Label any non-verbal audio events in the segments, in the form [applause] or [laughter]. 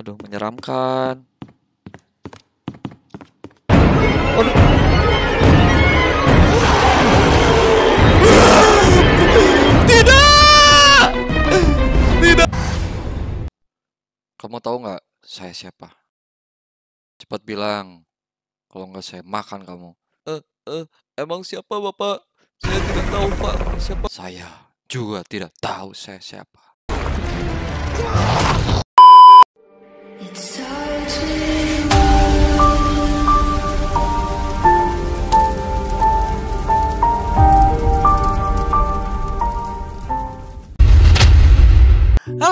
Aduh, menyeramkan. Aduh. Tidak! Tidak! Kamu tahu nggak saya siapa? Cepat bilang. Kalau nggak saya makan kamu. Eh, eh, emang siapa bapak? Saya tidak tahu pak. Siapa? Saya juga tidak tahu saya siapa. With Halo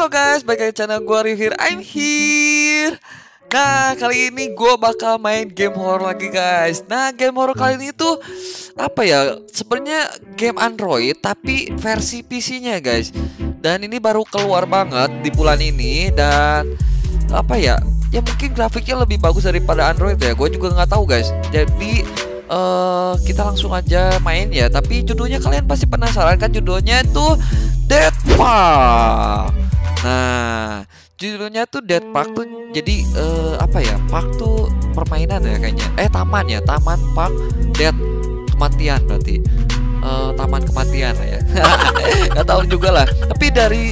guys, balik lagi channel gue Review I'm here. Nah, kali ini gue bakal main game horror lagi guys. Nah, game horror kali ini tuh Apa ya, sebenarnya game Android Tapi versi PC-nya guys. Dan ini baru keluar banget di bulan ini Dan Apa ya, ya mungkin grafiknya lebih bagus daripada Android ya Gue juga nggak tahu guys Jadi eh kita langsung aja main ya Tapi judulnya kalian pasti penasaran kan Judulnya tuh Dead Park Nah, judulnya tuh Dead Park tuh jadi eh, apa ya? Park tuh permainan ya kayaknya. Eh, taman ya, Taman Park Dead kematian berarti. Eh, taman kematian ya. [laughs] Gak tahu juga lah. Tapi dari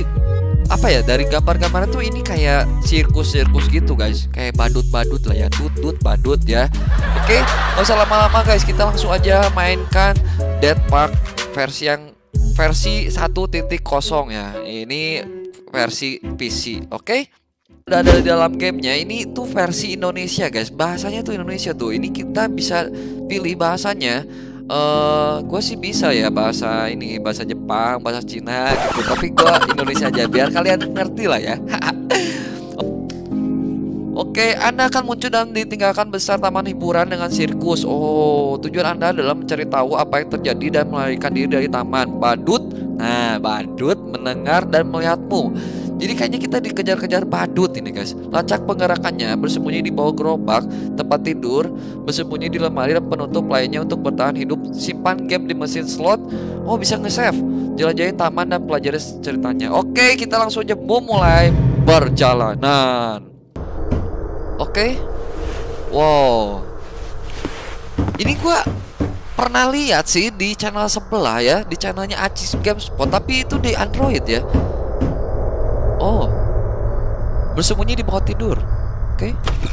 apa ya? Dari gambar-gambarnya tuh ini kayak sirkus-sirkus gitu, guys. Kayak badut-badut lah ya, tut-tut badut ya. Oke, nggak usah lama-lama guys. Kita langsung aja mainkan Dead Park versi yang versi 1.0 ya. Ini versi PC, oke? Udah ada di dalam gamenya. Ini tuh versi Indonesia, guys. Bahasanya tuh Indonesia tuh. Ini kita bisa pilih bahasanya. Eh, gue sih bisa ya bahasa ini, bahasa Jepang, bahasa Cina gitu. Tapi gue Indonesia aja biar kalian ngerti lah ya. [laughs] Oke, Anda akan muncul dan ditinggalkan besar taman hiburan dengan sirkus. Oh, tujuan Anda adalah mencari tahu apa yang terjadi dan melarikan diri dari taman. Badut, nah badut mendengar dan melihatmu. Jadi kayaknya kita dikejar-kejar badut ini guys. Lacak penggerakannya bersembunyi di bawah gerobak, tempat tidur, bersembunyi di lemari dan penutup lainnya untuk bertahan hidup. Simpan game di mesin slot. Oh bisa nge-save. Jelajahi taman dan pelajari ceritanya. Oke, kita langsung aja memulai perjalanan. Oke. Wow. Ini gua pernah lihat sih di channel sebelah ya, di channelnya Acis Gamespot, tapi itu di Android ya. Oh. Bersembunyi di bawah tidur. Oke. Oke.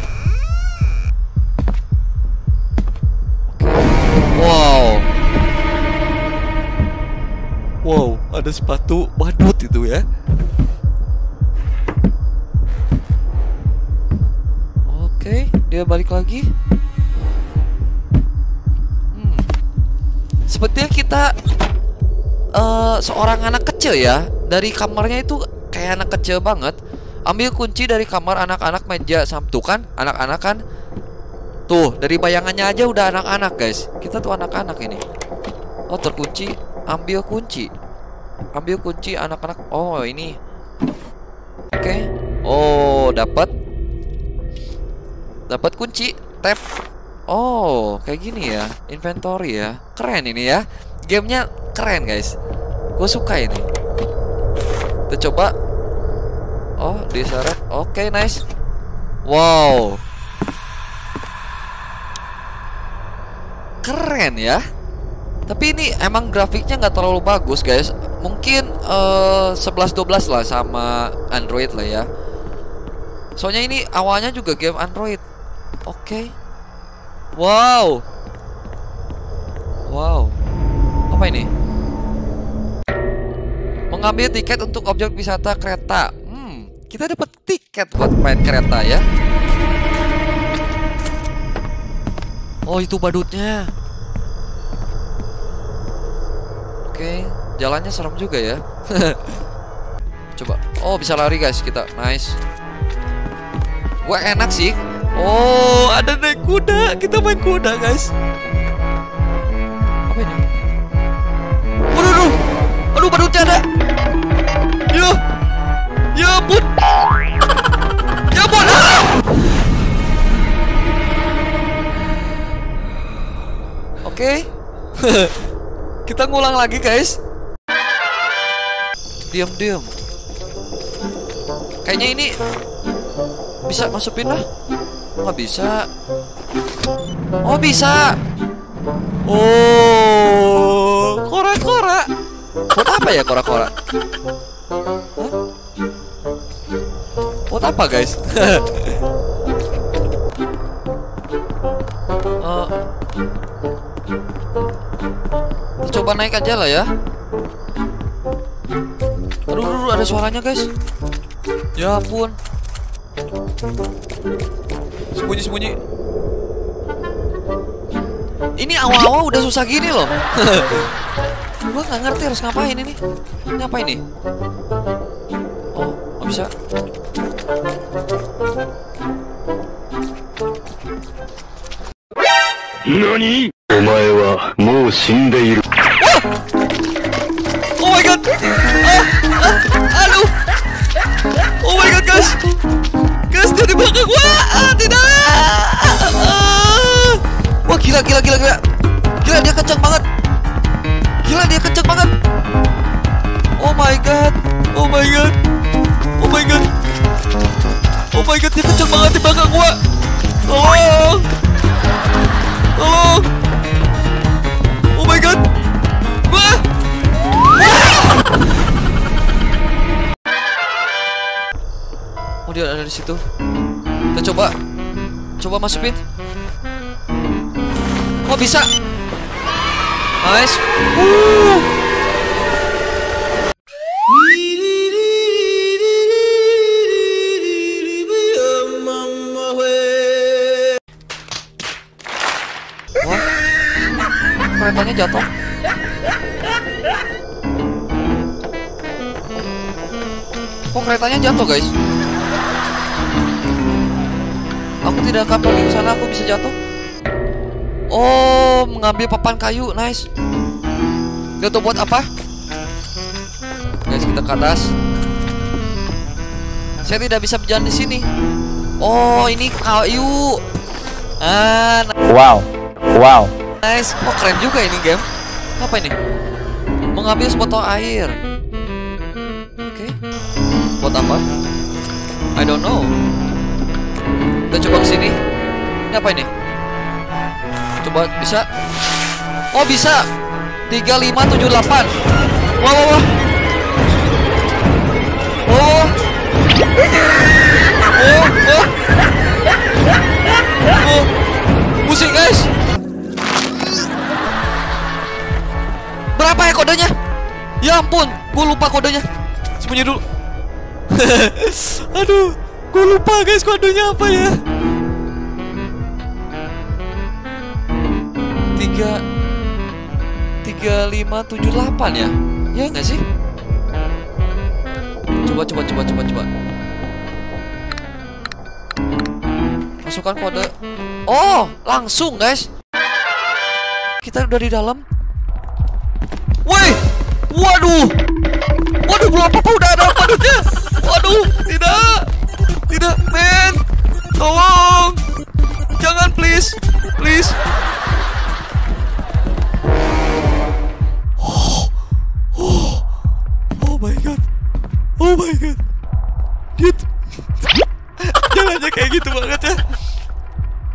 Wow. Wow, ada sepatu badut itu ya. Oke, dia balik lagi. Hmm. Sepertinya kita eh seorang anak kecil ya. Dari kamarnya itu kayak anak kecil banget. Ambil kunci dari kamar anak-anak meja Sabtu kan? Anak-anak kan? Tuh, dari bayangannya aja udah anak-anak, guys. Kita tuh anak-anak ini. Oh, terkunci. Ambil kunci. Ambil kunci anak-anak. Oh, ini. Oke. Oh, dapat dapat kunci tab oh kayak gini ya inventory ya keren ini ya gamenya keren guys gue suka ini kita coba oh diseret oke nice wow keren ya tapi ini emang grafiknya nggak terlalu bagus guys mungkin eh 11-12 lah sama Android lah ya soalnya ini awalnya juga game Android Oke. Wow. Wow. Apa ini? Mengambil tiket untuk objek wisata kereta. Kita dapat tiket buat main kereta ya. Oh, itu badutnya. Oke, jalannya serem juga ya. [laughs] Coba. Oh, bisa lari guys kita. Nice. Wah, enak sih Oh, ada naik kuda. Kita main kuda, guys. Apa ini? Waduh, aduh. Aduh, badutnya ada. Ya. Ya ampun. Oke. [laughs] Kita ngulang lagi, guys. Diam, diam. Kayaknya ini bisa masukin lah. Nggak bisa. Oh bisa. Oh, kora-kora. Buat apa ya kora-kora? Buat apa guys? [laughs] coba naik aja lah ya. Aduh, aduh, ada suaranya guys. Ya ampun. Sembunyi, sembunyi. Ini awal-awal udah susah gini loh. [laughs] Gua nggak ngerti harus ngapain ini. Ngapain nih? Oh, nggak bisa. 何お前はもう死んでいる。 Oh my god, dia kencang banget di belakang gua. Tolong. Tolong. Oh my god. Wah. Oh dia ada di situ. Kita coba, coba masukin. Oh bisa. Nice. Wuh. Keretanya jatuh. Kok keretanya jatuh guys? Aku tidak akan pergi ke sana, aku bisa jatuh. Oh, mengambil papan kayu, nice. Jatuh buat apa? Guys, kita ke atas. Saya tidak bisa berjalan di sini. Oh, ini kayu. Ah, Wow. Wow. Nice. Oh, keren juga ini game. Apa ini? Mengambil sebotol air. Oke. Buat apa? I don't know. Kita coba ke sini. Ini apa ini? Coba bisa? Oh, bisa. 3578. Wah, wah, wah. Oh. Oh, oh. Oh. Musik, guys. Berapa ya kodenya? Ya ampun, gue lupa kodenya. Sembunyi dulu. [laughs] Aduh, gue lupa guys kodenya apa ya. Tiga, tiga lima tujuh delapan ya? Ya nggak sih? Coba, coba, coba, coba, coba. Masukkan kode. Oh, langsung guys. Kita udah di dalam. Woi, waduh, waduh belum apa apa udah ada padutnya. Waduh, tidak, tidak, men, tolong, jangan please, please. Oh, oh, oh my god, oh my god, dia jalannya kayak gitu banget ya.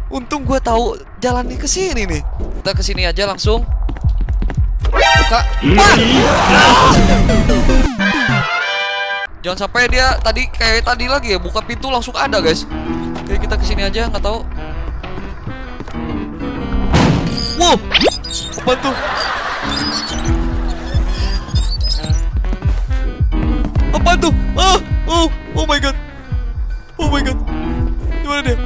Untung gue tahu jalannya ke sini nih. Kita ke sini aja langsung. Buka. Jangan sampai dia tadi kayak tadi lagi ya buka pintu langsung ada guys. Oke kita ke sini aja nggak tahu. Wow, apa tuh? Apa tuh? Ah, oh, oh my god, oh my god, gimana dia?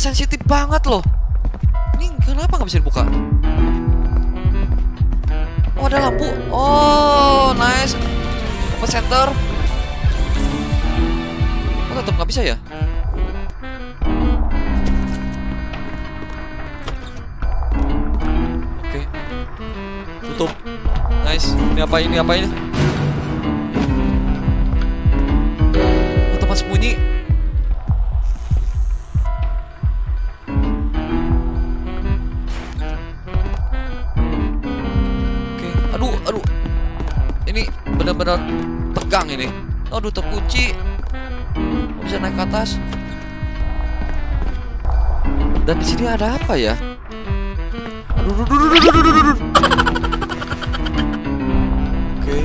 Sensitif banget loh. Ini kenapa nggak bisa dibuka? Oh ada lampu. Oh nice. Apa center? Oh tetap nggak bisa ya? Oke. Tutup. Nice. Ini apa ini apa ini? Benar-benar tegang ini. Aduh, terkunci. Nggak bisa naik ke atas. Dan di sini ada apa ya? Aduh, aduh, aduh, aduh, aduh, aduh. Oke.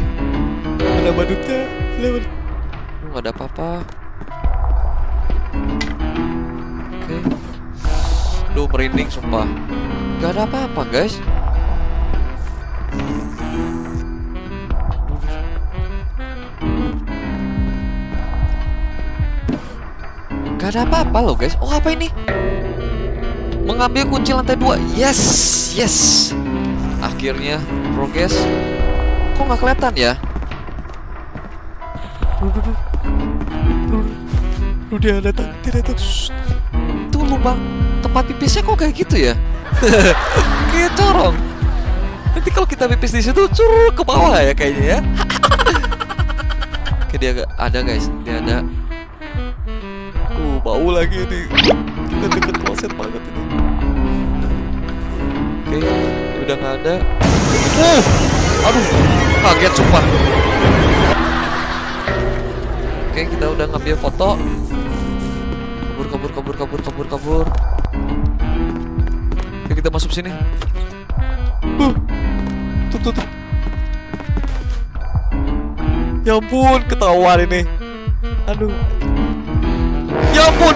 Ada badutnya. Ada badut. Oh, nggak ada apa-apa. Oke. Duh, merinding sumpah. Gak ada apa-apa, guys. Gak ada apa-apa loh, guys. Oh, apa ini? Mengambil kunci lantai dua. Yes, yes. Akhirnya progres. Kok nggak kelihatan ya? Duh, duh, dia datang, dia datang. Itu lubang tempat pipisnya kok kayak gitu ya? kayak [laughs] corong. Nanti kalau kita pipis di situ curug ke bawah ya kayaknya ya. [laughs] Oke dia ada guys, dia ada. Bau lagi nih. Kita deket kloset banget ini. Oke, ini udah nggak ada. Uh, aduh, kaget sumpah. Oke, kita udah ngambil foto. Kabur, kabur, kabur, kabur, kabur, kabur. Oke, kita masuk sini. Uh, tuh, tuh, tuh. Ya ampun, ketahuan ini. Aduh. Ampun.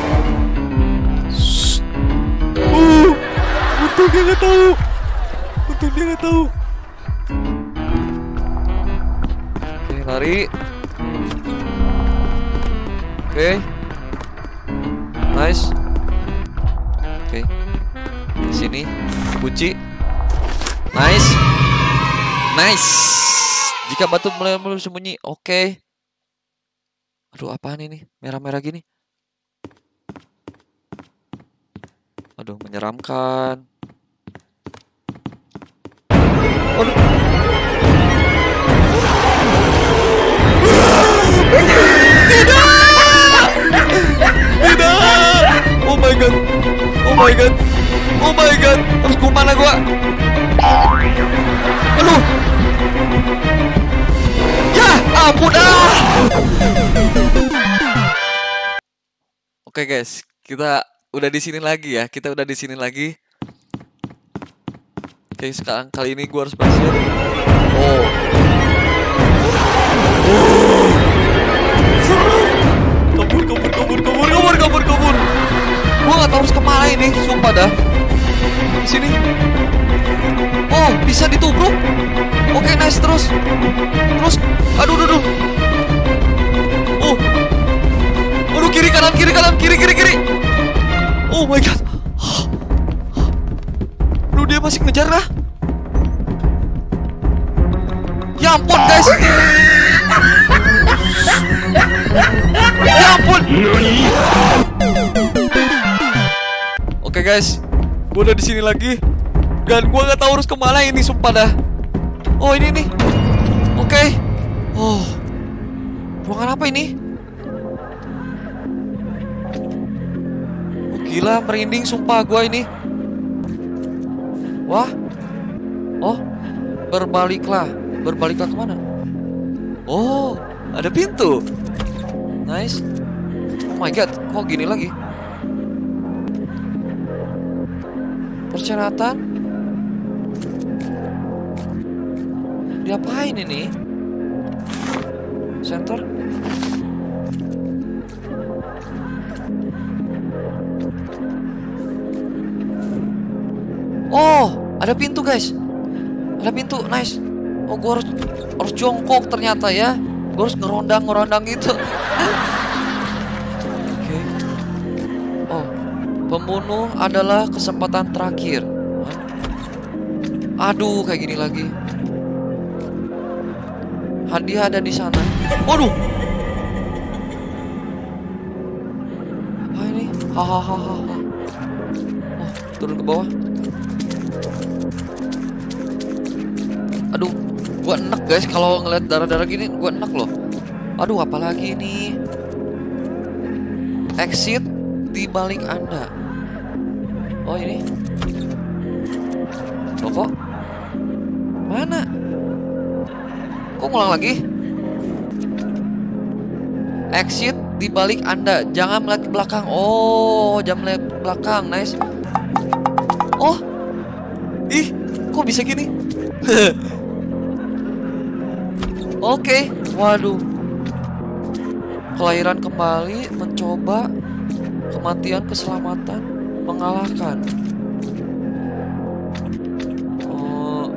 Uh, untung dia nggak tahu. Untung dia nggak tahu. Oke, lari. Oke. Nice. Oke. Sini. Kunci. Nice. Nice. Jika batu mulai sembunyi. Oke. Aduh, apaan ini? Merah-merah gini. Aduh, menyeramkan. Aduh. Tidak! Oh my god. Oh my god. Oh my god. Harus ke mana gua? Aduh. Ya, ampun ah. Oke guys, kita udah di sini lagi ya. Kita udah di sini lagi. Oke, sekarang kali ini gua harus berhasil. Oh. Oh. Kabur, kabur, kabur, kabur, kabur, kabur, kabur. Gua nggak tahu harus ke mana ini, sumpah dah. Sini. Oh, bisa ditubruk. Oke, nice terus. Terus, ngejar lah. Ya ampun, guys. Ya ampun. Oke guys, gue udah di sini lagi dan gue nggak tahu harus ke mana ini sumpah dah. Oh ini nih. Oke. Oh, ruangan apa ini? Oh, gila merinding sumpah gue ini. Wah. Oh, berbaliklah. Berbaliklah ke mana? Oh, ada pintu. Nice. Oh my god, kok gini lagi? Persyaratan? Diapain ini? Center? Oh, ada pintu guys. Ada pintu, nice. Oh, gua harus harus jongkok ternyata ya. Gua harus ngerondang ngerondang gitu. [laughs] Oke. Oh, pembunuh adalah kesempatan terakhir. Aduh, kayak gini lagi. Hadiah ada di sana. Waduh. Apa ini? Hahaha. Oh, turun ke bawah. Gua enak guys kalau ngeliat darah-darah gini, gua enak loh. Aduh, apalagi ini? Exit di balik Anda. Oh, ini. Kok? Mana? Kok ngulang lagi? Exit di balik Anda. Jangan melihat ke belakang. Oh, jangan melihat ke belakang. Nice. Oh. Ih, kok bisa gini? [laughs] Oke. Waduh. Kelahiran kembali, mencoba kematian, keselamatan, mengalahkan. Oh.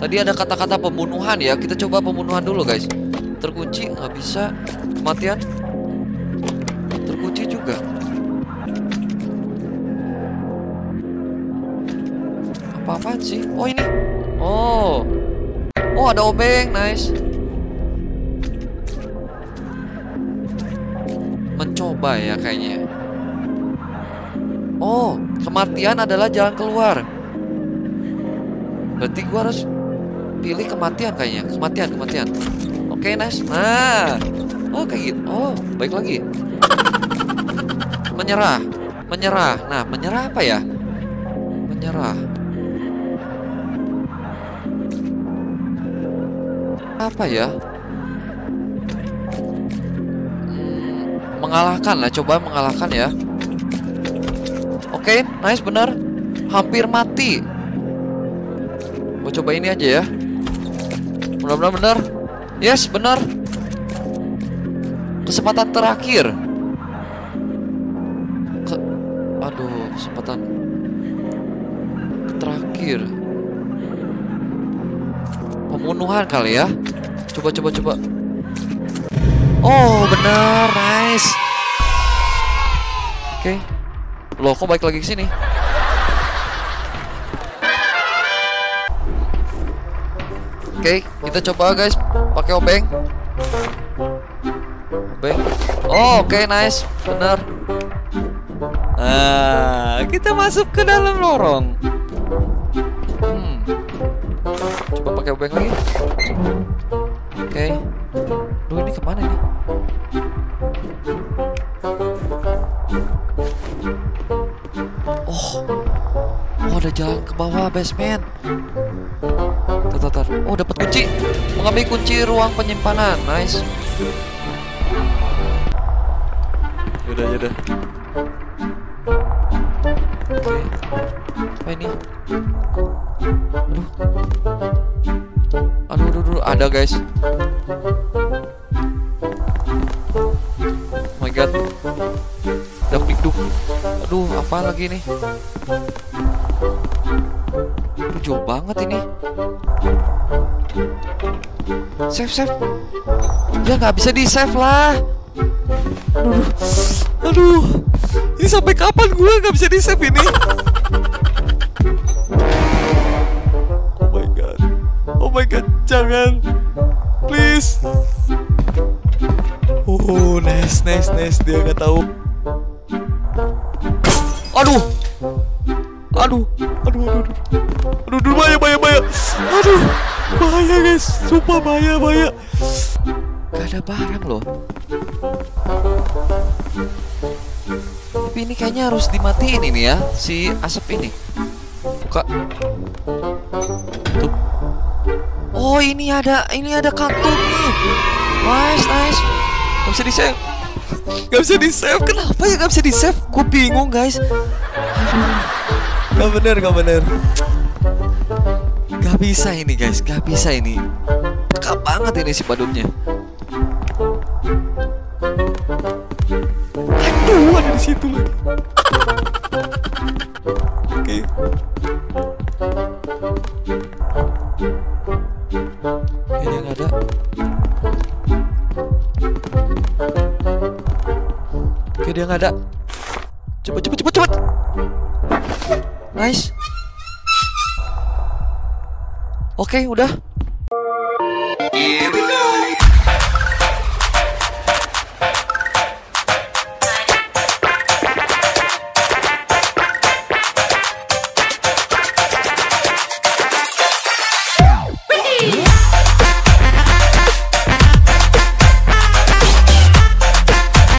Tadi ada kata-kata pembunuhan ya. Kita coba pembunuhan dulu, guys. Terkunci nggak bisa. Kematian. Terkunci juga. Apa-apaan sih? Oh, ini. Oh. Oh, ada obeng. Nice. Mencoba ya kayaknya. Oh, kematian adalah jalan keluar. Berarti gua harus pilih kematian kayaknya. Kematian, kematian. Oke, nice. Nah. Oh, kayak gitu. Oh, baik lagi. Menyerah. Menyerah. Nah, menyerah apa ya? Menyerah. Apa ya? Hmm, mengalahkan lah, coba mengalahkan ya. Oke, nice benar. Hampir mati. Gue coba ini aja ya. Mudah-mudahan benar. Yes, benar. Kesempatan terakhir. Ke Aduh, kesempatan terakhir. Pembunuhan kali ya. Coba coba coba. Oh, benar. Nice. Oke. Loh, kok balik lagi ke sini? Oke, kita coba guys pakai obeng. Obeng. Oh, oke nice. Benar. Ah, kita masuk ke dalam lorong. Pakai obeng lagi. Oke. Duh, ini ke mana ini? Oh, oh ada jalan ke bawah basement. Tar, tar. Oh, dapat kunci. Mengambil kunci ruang penyimpanan. Nice. Yaudah, yaudah. Oke. Apa ini? Ada, guys. Oh my god. Dak duk. Aduh, apa lagi nih? Aduh, jauh banget ini. Save, save. Ya nggak bisa di save lah. Aduh, aduh. Ini sampai kapan gue nggak bisa di save ini? Oh my god. Oh my god, jangan. Please. Oh, nice, nice, nice. Dia nggak tahu. Aduh. Aduh. Aduh, aduh, aduh. Aduh, aduh, bahaya, bahaya, bahaya. Aduh, bahaya guys. Sumpah bahaya, bahaya. Gak ada barang loh. Tapi ini kayaknya harus dimatiin ini ya, si asap ini. Buka. Tuh. Oh, ini ada, ini ada kartun nih. Nice, nice. Gak bisa di save. Gak bisa di save. Kenapa ya gak bisa di save? Gue bingung guys. Gak bener, gak bener. Gak bisa ini guys, gak bisa ini. Peka banget ini si badutnya. Dia nggak ada. Cepet, cepet, cepet, cepet. Nice. Oke, udah.